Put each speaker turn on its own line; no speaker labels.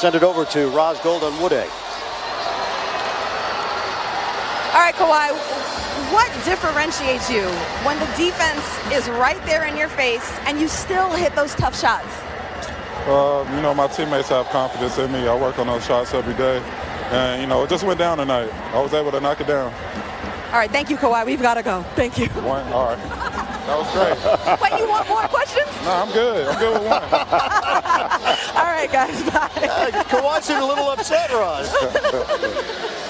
Send it over to Roz Golden Woode.
All right, Kawhi, what differentiates you when the defense is right there in your face and you still hit those tough shots?
Uh, you know, my teammates have confidence in me. I work on those shots every day. And, you know, it just went down tonight. I was able to knock it down.
All right, thank you, Kawhi. We've got to go. Thank you.
One, all right. That was great.
Wait, you want more questions?
No, I'm good. I'm good with one.
all right, guys. Bye.
Uh, Kawhi seemed a little upset, Roz.